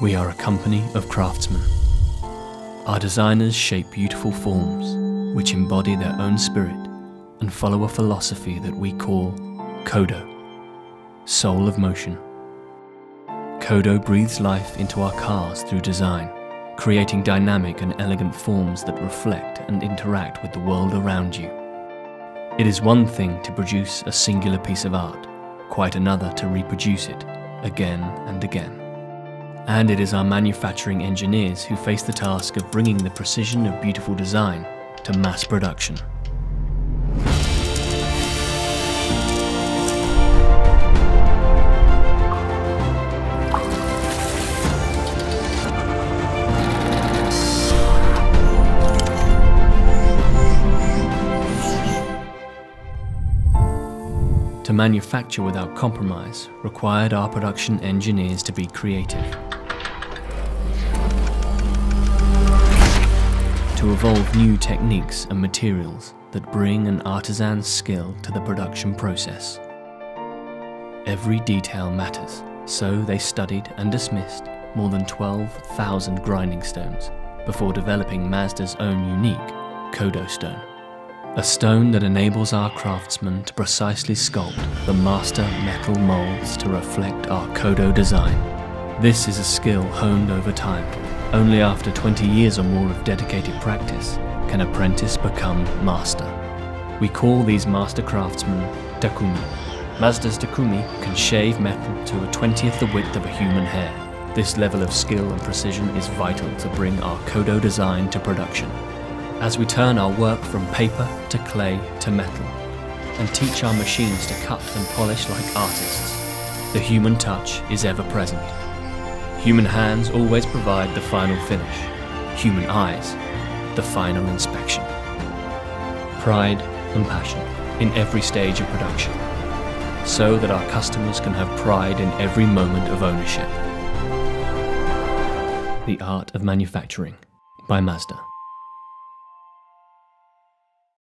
We are a company of craftsmen. Our designers shape beautiful forms which embody their own spirit and follow a philosophy that we call Kodo, soul of motion. Kodo breathes life into our cars through design, creating dynamic and elegant forms that reflect and interact with the world around you. It is one thing to produce a singular piece of art, quite another to reproduce it again and again. And it is our manufacturing engineers who face the task of bringing the precision of beautiful design to mass production. To manufacture without compromise required our production engineers to be creative. To evolve new techniques and materials that bring an artisan's skill to the production process. Every detail matters, so they studied and dismissed more than 12,000 grinding stones before developing Mazda's own unique Kodo stone. A stone that enables our craftsmen to precisely sculpt the master metal molds to reflect our Kodo design. This is a skill honed over time. Only after 20 years or more of dedicated practice can apprentice become master. We call these master craftsmen Takumi. Mazda's Takumi can shave metal to a 20th the width of a human hair. This level of skill and precision is vital to bring our Kodo design to production as we turn our work from paper to clay to metal and teach our machines to cut and polish like artists. The human touch is ever present. Human hands always provide the final finish. Human eyes, the final inspection. Pride and passion in every stage of production, so that our customers can have pride in every moment of ownership. The Art of Manufacturing by Mazda.